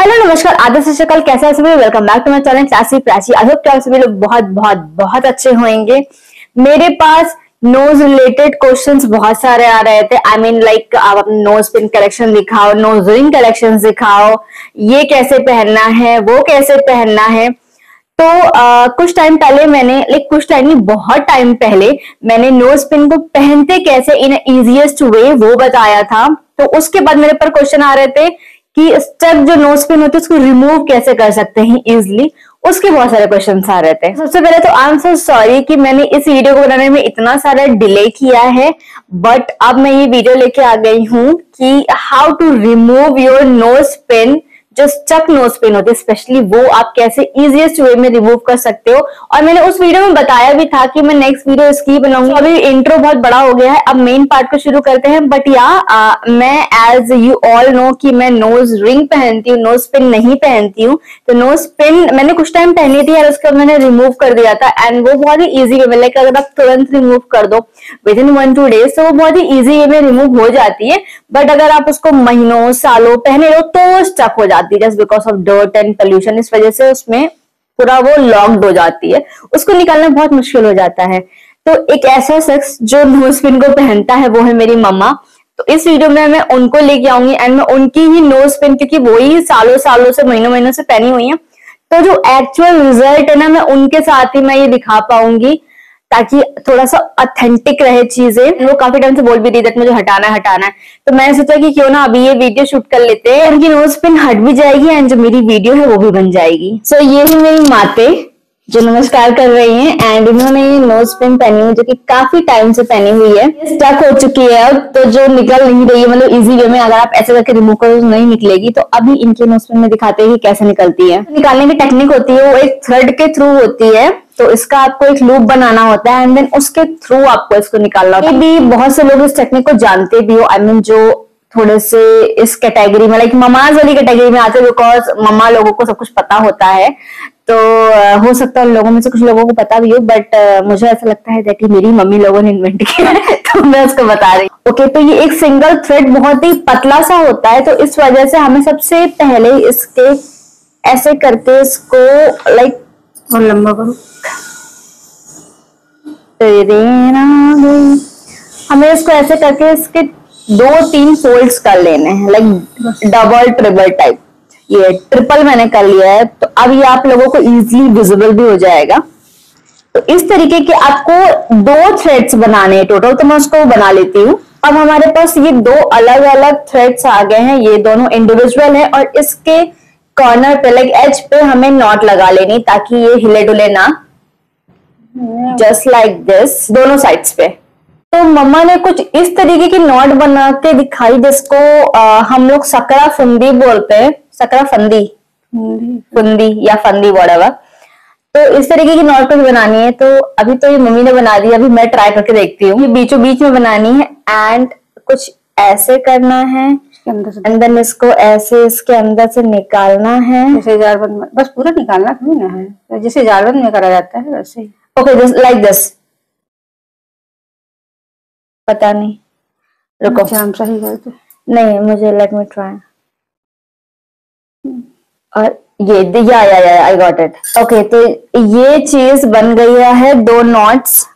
Hello नमस्कार। आदर्श शकल कैसे हैं सभी? Welcome back to my channel classy Prachi I hope कि आप सभी लोग बहुत बहुत बहुत अच्छे होंगे। मेरे पास नोज़ रिलेटेड क्वेश्चंस बहुत सारे आ रहे थे। आई मीन लाइक आप अपने नोज़ पिन कलेक्शन दिखाओ नोज़ रिंग कलेक्शन दिखाओ। ये कैसे पहनना है वो कैसे पहनना है? तो आ, कुछ टाइम पहले मैंने लाइक कुछ टाइम नहीं बहुत टाइम पहले मैंने नोज़ पिन को पहनते कैसे इन इजिएस्ट वे वो बताया था। तो उसके बाद मेरे पर क्वेश्चन आ रहे थे कि स्टक जो नोज़ पिन होती है, उसको रिमूव कैसे कर सकते हैं इजिली उसके बहुत सारे क्वेश्चन आ रहे थे सबसे पहले तो आई एम सो सॉरी कि मैंने इस वीडियो को बनाने में इतना सारा डिले किया है बट अब मैं ये वीडियो लेके आ गई हूँ कि how to remove your nose pin जो स्टक नोज़ पिन होती है स्पेशली वो आप कैसे इजिएस्ट वे में रिमूव कर सकते हो। और मैंने उस वीडियो में बताया भी था कि मैं नेक्स्ट वीडियो इसकी बनाऊँगी। अभी इंट्रो बहुत बड़ा हो गया है अब मेन पार्ट को शुरू करते हैं। बट या आ, मैं एज यू ऑल नो कि मैं नोज़ रिंग पहनती हूँ नोज़ पिन नहीं पहनती हूँ। तो नोज़ पिन मैंने कुछ टाइम पहनी थी और उसके मैंने रिमूव कर दिया था। एंड वो बहुत ही ईजी वे में लाइक अगर आप तुरंत रिमूव कर दो within one two days तो वो बहुत ही ईजी वे में रिमूव हो जाती है। बट अगर आप उसको महीनों सालों पहने रहो तो स्टक हो जाती है just because of dirt and pollution इस वजह से उसमें पूरा वो लॉक्ड हो जाती है। उसको निकालना बहुत मुश्किल हो जाता है। तो एक ऐसा शख्स जो नोज़ पिन को पहनता है, वो है मेरी मम्मा। तो इस वीडियो में मैं उनको लेके आऊँगी एंड मैं उनकी ही नोज़ पिन क्योंकि वो ही सालों सालों से, महीनों महीनों से पहनी हुई है। तो जो एक्चुअल रिज़ल्ट है ना, मैं उनके साथ ही मैं ये दिखा पाऊँगी। ताकि थोड़ा सा ऑथेंटिक रहे चीज़ें। वो काफ़ी टाइम से बोल भी रही थी मुझे हटाना है हटाना है। तो मैंने सोचा कि क्यों ना अभी ये वीडियो शूट कर लेते हैं। उनकी नोज़ पिन हट भी जाएगी एंड जो मेरी वीडियो है वो भी बन जाएगी। सो so, ये है मेरी माते जो नमस्कार कर रही हैं एंड इन्होंने ये नोज़ पिन पहनी हुई जो कि काफ़ी टाइम से पहनी हुई है। स्टक हो चुकी है अब तो जो निकल नहीं रही है मतलब इजी वे में अगर आप ऐसे करके रिमूव करो तो नहीं निकलेगी। तो अभी इनके नोज़ पिन में दिखाते हैं कि कैसे निकलती है। निकालने की टेक्निक होती है वो एक थ्रेड के थ्रू होती है। तो इसका आपको एक लूप बनाना होता है एंड देन उसके थ्रू आपको इसको निकालना होता है। भी बहुत से लोग इस टेक्निक को जानते भी हो आई I मीन mean, जो थोड़े से इस कैटेगरी में लाइक ममाज वाली कैटेगरी में आते हैं बिकॉज़ मम्मा लोगों को सब कुछ पता होता है। तो हो सकता है लोगों में से कुछ लोगों को पता भी हो बट मुझे ऐसा लगता है दैट मेरी मम्मी लोगों ने इन्वेंट किया है तो मैं उसको बता रही हूँ। ओके तो ये एक सिंगल थ्रेड बहुत ही पतला सा होता है तो इस वजह से हमें सबसे पहले इसके ऐसे करके इसको लाइक लंबा करो। हमें इसको ऐसे करके इसके दो तीन फोल्ड्स कर लेने हैं लाइक डबल ट्रिपल टाइप ये ट्रिपल मैंने कर लिया है तो अब ये आप लोगों को इजीली विजिबल भी हो जाएगा। तो इस तरीके के आपको दो थ्रेड्स बनाने हैं टोटल तो मैं उसको बना लेती हूँ। अब हमारे पास ये दो अलग अलग थ्रेड्स आ गए हैं, ये दोनों इंडिविजुअल है, और इसके कॉर्नर पे लाइक एज पे हमें नॉट लगा लेनी ताकि ये हिले डुले ना जस्ट लाइक दिस दोनों साइड्स पे। तो मम्मा ने कुछ इस तरीके की नॉट बना के दिखाई जिसको आ, हम लोग सकरा फुंदी बोलते हैं सकरा फंदी। फुंदी। या फंदी वड़ेवर तो इस तरीके की नॉट कुछ बनानी है तो अभी तो ये मम्मी ने बना दी अभी मैं ट्राई करके देखती हूँ। ये बीचों बीच में बनानी है एंड कुछ ऐसे करना है अंदर इसको ऐसे इसके अंदर से निकालना है। जैसे जारबंद बस पूरा निकालना थोड़ी ना है। जैसे जारबंद में करा जाता है वैसे ही। ओके जस्ट लाइक दिस पता नहीं। रुको। हम सही करते नहीं मुझे लेट मी ट्राई और ये या या या आई गॉट इट ओके तो ये चीज़ बन गई है दो नॉट्स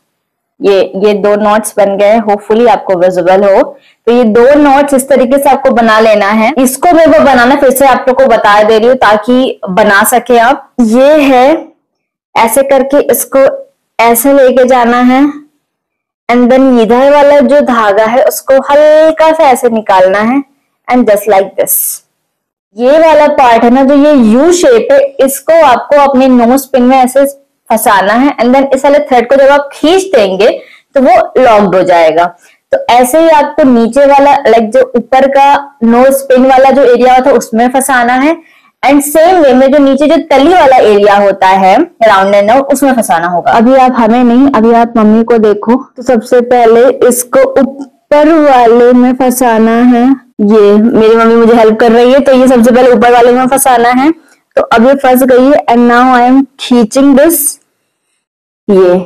ये ये दो नॉट्स बन गए होपफुली आपको विजिबल हो। तो ये दो नॉट्स इस तरीके से आपको बना लेना है। इसको मैं वो बनाना फिर से आप लोग को बता दे रही हूँ ताकि बना सके आप। ये है ऐसे करके इसको ऐसे लेके जाना है। एंड देन इधर वाला जो धागा है, उसको हल्का सा ऐसे निकालना है। एंड जस्ट लाइक दिस ये वाला पार्ट है ना, जो ये यू शेप है, इसको आपको अपने नोज़ पिन में ऐसे फंसाना है। एंड देन इस वाले थ्रेड को जब आप खींच देंगे तो वो लॉक्ड हो जाएगा। तो ऐसे ही आपको नीचे वाला लाइक जो ऊपर का नोज़ पिन वाला जो एरिया है उसमें फंसाना है। एंड सेम वे में जो नीचे जो तली वाला एरिया होता है राउंड एंड आउट उसमें फंसाना होगा। अभी आप हमें नहीं अभी आप मम्मी को देखो। तो सबसे पहले इसको ऊपर वाले में फंसाना है। ये मेरी मम्मी मुझे हेल्प कर रही है तो ये सबसे पहले ऊपर वाले में फंसाना है। तो अब ये फंस गई है एंड नाउ आई एम खींचिंग दिस ये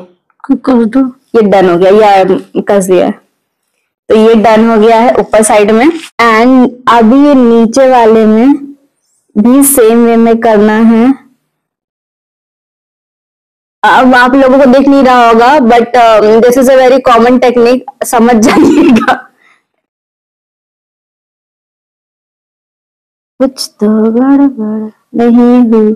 कर दो। ये डन हो गया ये कस दिया तो ये डन हो गया है ऊपर साइड में। एंड अभी ये नीचे वाले में भी सेम वे में करना है। अब आप लोगों को दिख नहीं रहा होगा but this is a very common technique समझ जाइएगा। कुछ तो गड़बड़ नहीं हुई।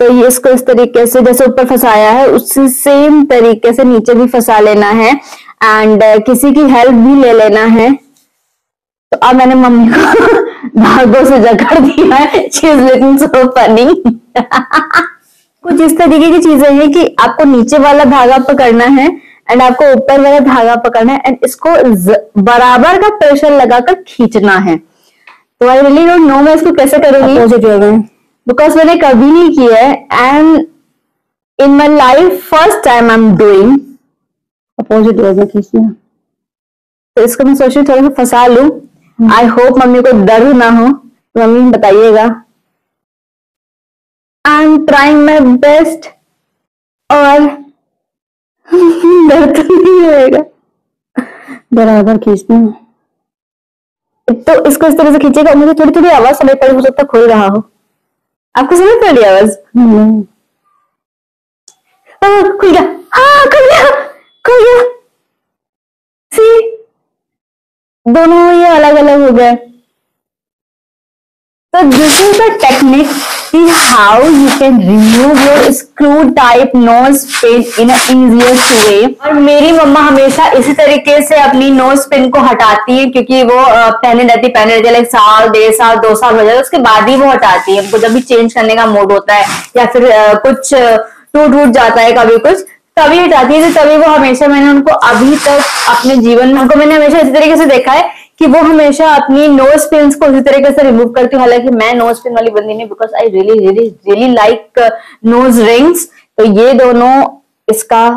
तो ये इसको इस तरीके से जैसे ऊपर फंसाया है उसी सेम तरीके से नीचे भी फंसा लेना है एंड uh, किसी की हेल्प भी ले लेना है। तो अब मैंने मम्मी को धागों से जकड़ दिया है सो फनी कुछ इस तरीके की चीज़ें हैं कि आपको नीचे वाला धागा पकड़ना है एंड आपको ऊपर वाला धागा पकड़ना है एंड इसको बराबर का प्रेशर लगाकर खींचना है। तो आई रियली डोंट नो मैं इसको कैसे करूँगी? बिकॉज़ मैंने कभी नहीं किया है and in my life first time I am doing opposite खींचना तो इसको मैं सोच रही थोड़ा सा फंसा लू। आई होप मम्मी को दर्द ना हो। तो मम्मी बताइएगा। I am trying my best और दर्द तो नहीं होएगा। बराबर खींचना तो इसको इस तरह से खींचेगा मुझे थोड़ी थोड़ी आवाज़ समझ पड़ी हो सकता खुल रहा हो। आपको समझ पड़ रही आवाज़? हम्म। खुल गया। हाँ खुल गया। खुल गया सी दोनों ये अलग अलग हो गए। So this is the technique see how you can remove your screw type nose pin in way और मेरी मम्मा हमेशा इसी तरीके से अपनी नोज़ पिन को हटाती है, क्योंकि वो पहने रहती पहने रहती है साल, डेढ़ साल, दो साल हो जाए, उसके बाद ही वो हटाती है। उनको जब भी चेंज करने का मूड होता है, या फिर कुछ टूट टूट जाता है कभी कुछ तभी हटाती है तभी वो हमेशा मैंने उनको अभी तक अपने जीवन में, उनको मैंने हमेशा इसी तरीके से देखा है कि वो हमेशा अपनी नोज़ पिन को उसी तरीके से रिमूव करती हूँ हालाँकि मैं नोज़ पिन वाली बंदी नहीं because I really really really like nose rings तो ये दोनों, इसका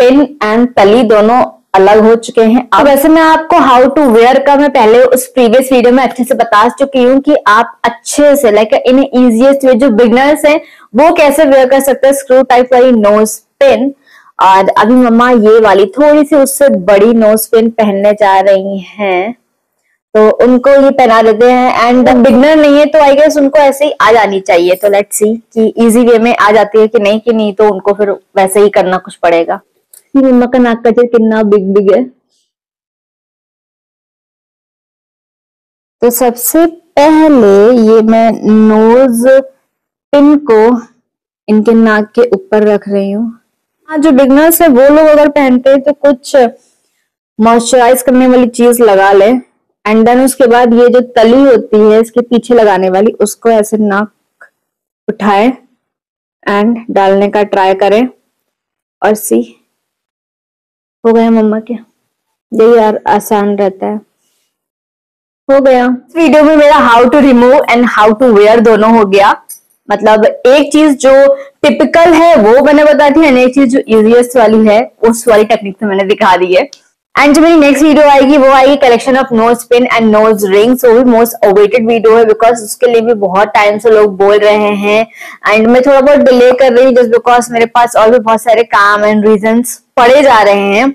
पिन एंड तली दोनों अलग हो चुके हैं। अब वैसे मैं आपको हाउ टू वेयर का मैं पहले उस प्रीवियस वीडियो में अच्छे से बता चुकी हूँ कि आप अच्छे से लाइक इन इजिएस्ट वे जो बिगनर्स हैं, वो कैसे वेयर कर सकते हैं स्क्रू टाइप वाली नोज़ पिन और अभी मम्मा ये वाली थोड़ी सी उससे बड़ी नोज़ पिन पहनने जा रही हैं। तो उनको ये पहना देते हैं। एंड बिगनर नहीं है तो आई गेस उनको ऐसे ही आ जानी चाहिए। तो लेट्स सी कि इजी वे में आ जाती है कि नहीं कि नहीं तो उनको फिर वैसे ही करना कुछ पड़ेगा। मम्मा का नाक का कितना बिग बिग है। तो सबसे पहले ये मैं नोज़ पिन को इनके नाक के ऊपर रख रही हाँ। जो बिगनर्स है, वो लोग अगर पहनते हैं तो कुछ मॉइस्चराइज करने वाली चीज़ लगा ले। एंड देन उसके बाद ये जो तली होती है, इसके पीछे लगाने वाली, उसको ऐसे नाक उठाए एंड डालने का ट्राई करें और सी हो गया मम्मा के? ये यार आसान रहता है। हो गया। इस वीडियो में मेरा how to remove and how to wear दोनों हो गया। मतलब एक चीज़ जो टिपिकल है, वो मैंने बता दी एंड एक चीज़ जो इजिएस्ट वाली है, उस वाली टेक्निक तो मैंने दिखा दी है। एंड जो मेरी नेक्स्ट वीडियो आएगी, वो आएगी collection of nose pin and nose rings वो भी मोस्ट अवेटेड वीडियो है बिकॉज़ उसके लिए भी बहुत टाइम से लोग बोल रहे हैं। एंड मैं थोड़ा बहुत डिले कर रही हूँ जस्ट बिकॉज़ मेरे पास और भी बहुत सारे काम एंड रीजन पड़े जा रहे हैं।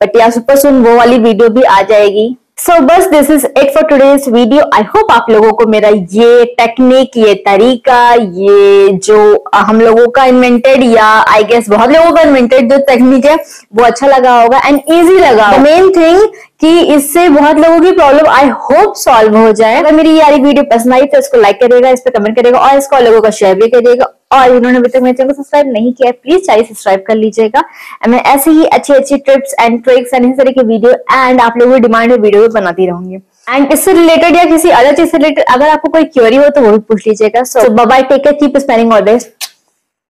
बट या सुपर सुन वो वाली वीडियो भी आ जाएगी। सो so, बस this is it for today's video I hope आप लोगों को मेरा ये टेक्निक ये तरीका ये जो हम लोगों का इन्वेंटेड या आई गेस बहुत लोगों का इन्वेंटेड जो टेक्निक है वो अच्छा लगा होगा एंड इजी लगा मेन थिंग कि इससे बहुत लोगों की प्रॉब्लम आई होप सॉल्व हो जाए। अगर मेरी ये वाली वीडियो पसंद आई तो इसको लाइक करेगा इस पर कमेंट करेगा और इसको लोगों का शेयर भी करिएगा। और जिन्होंने अभी तक मेरे चैनल को सब्सक्राइब नहीं किया प्लीज़ चाहिए सब्सक्राइब कर लीजिएगा। मैं ऐसे ही अच्छी अच्छी ट्रिप्स एंड ट्रिक्स एंड इस तरह की वीडियो एंड आप लोगों की डिमांड वीडियो भी बनाती रहूँगी। एंड इससे रिलेटेड या किसी अलग चीज़ से रिलेटेड अगर आपको कोई क्यूरी हो तो वो भी पूछ लीजिएगा। So bye take care keep smiling always